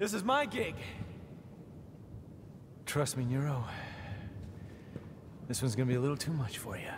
This is my gig. Trust me, Nero. This one's gonna be a little too much for you.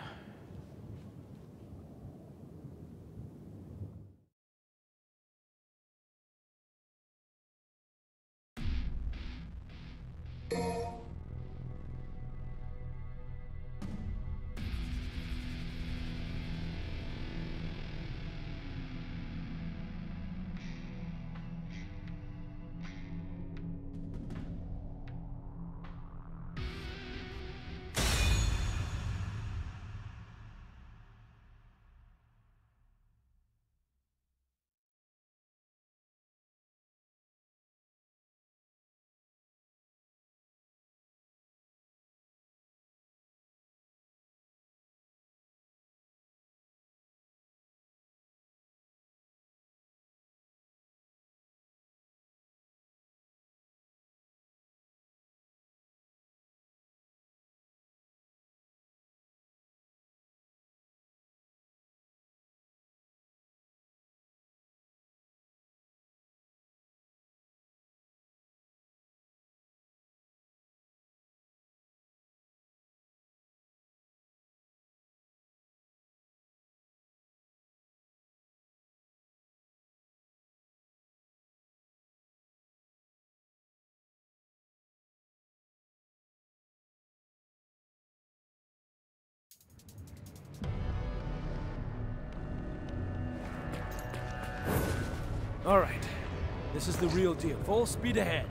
All right. This is the real deal. Full speed ahead.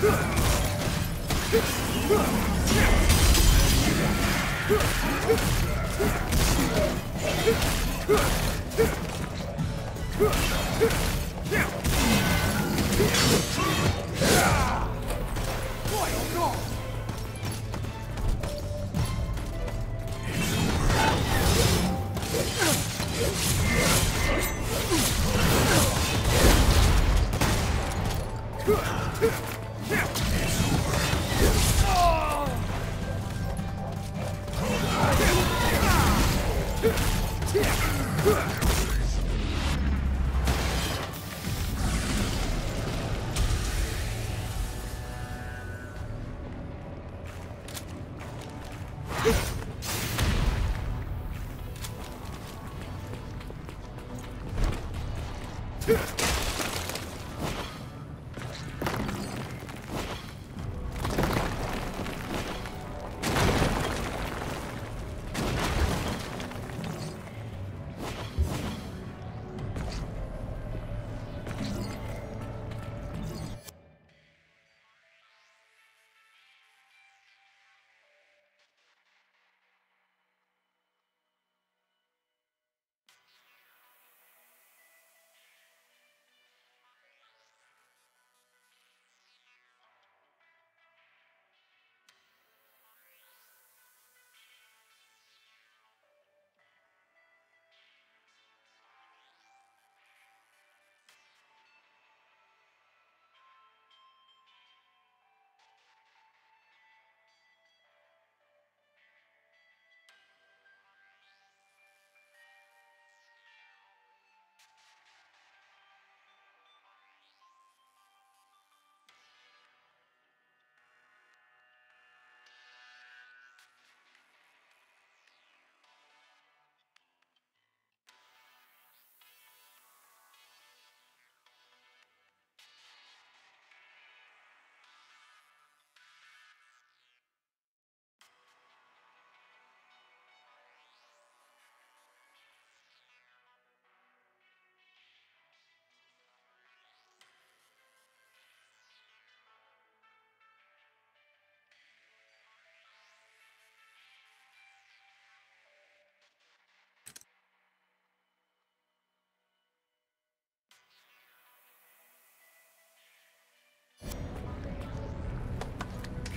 Huh.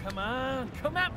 Come on, come out!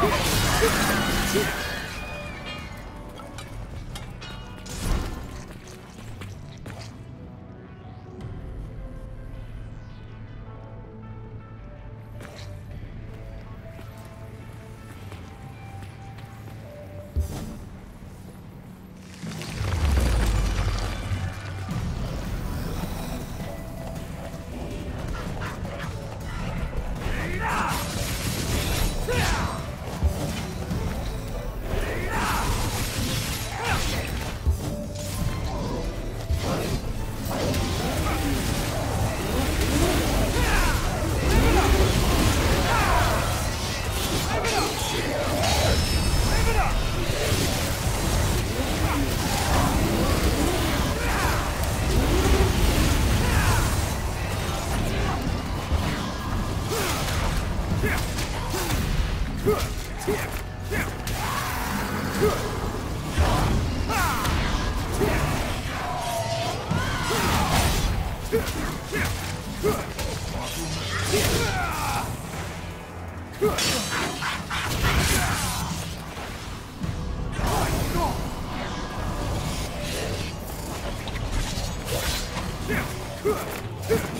Shit! Onward and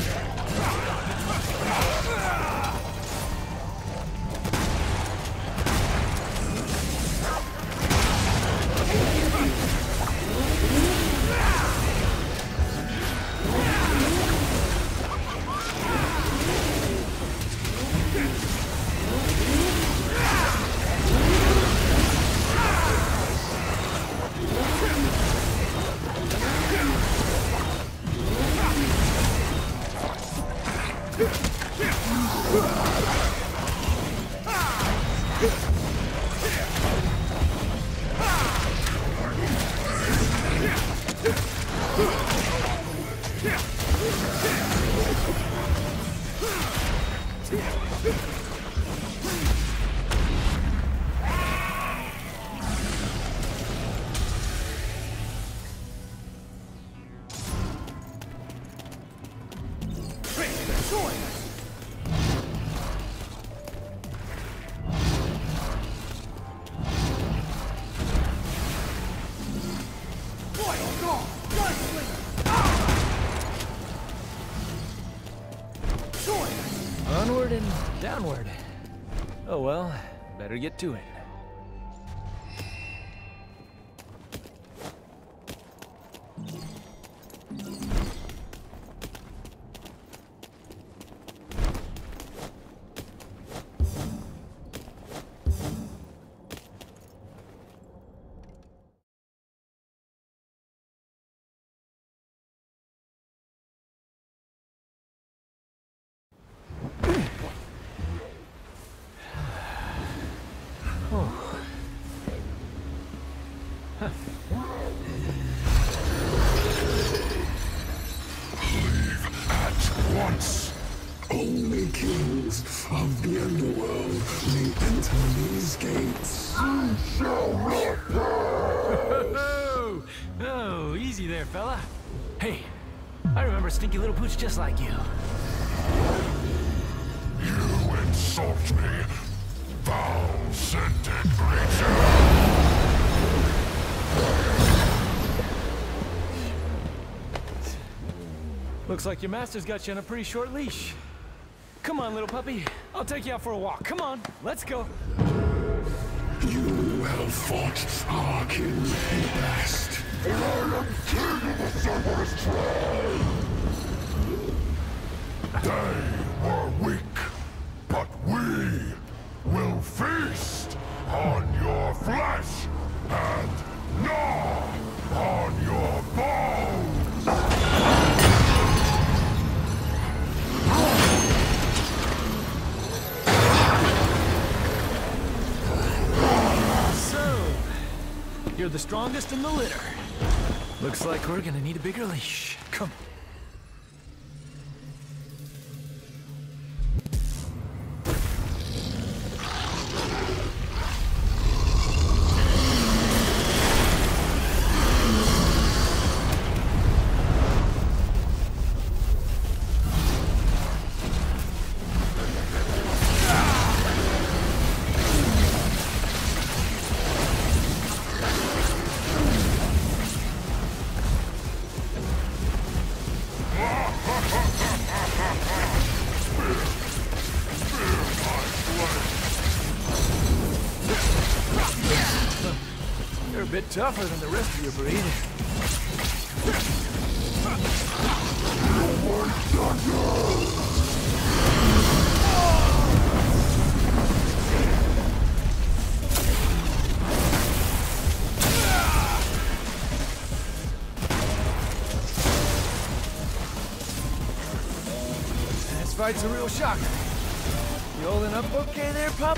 better get to it. Only kings of the underworld may enter these gates. You shall not Oh, oh, easy there, fella. Hey, I remember a stinky little pooch just like you. You insult me. Foul-scented creature! Looks like your master's got you on a pretty short leash. Come on, little puppy. I'll take you out for a walk. Come on, let's go. You have fought king the best. I am king of the Cerberus tribe! The strongest in the litter. Looks like we're gonna need a bigger leash. Come. Tougher than the rest of your breed. This fight's a real shocker. You holding up okay there, pup?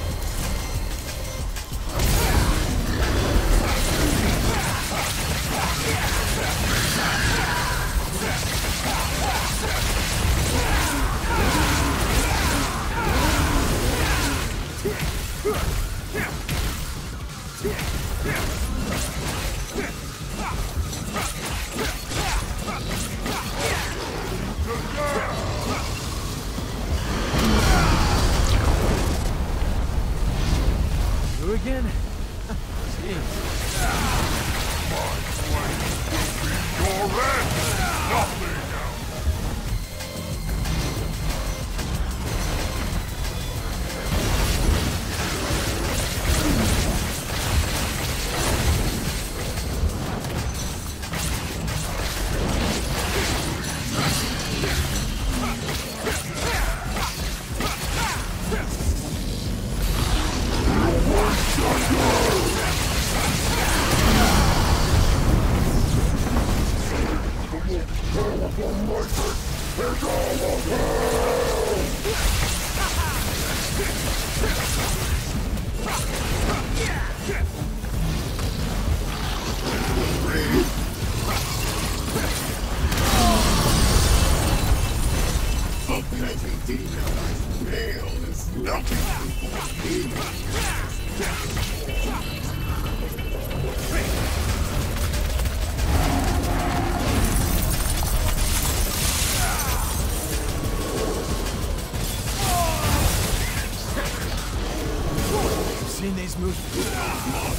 seen these moves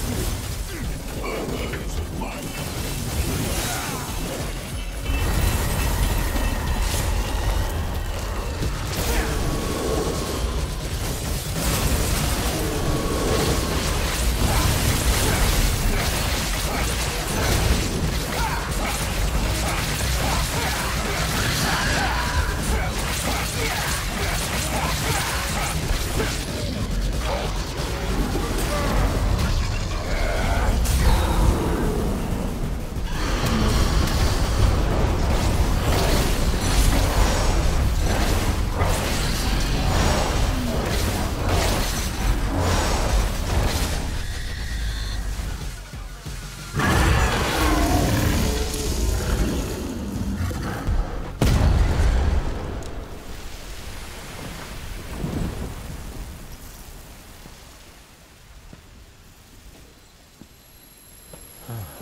Oh.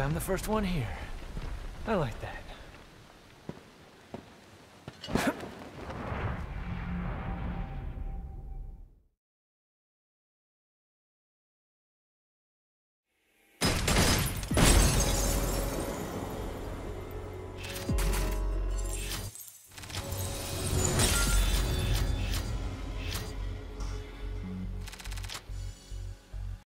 I'm the first one here. I like that.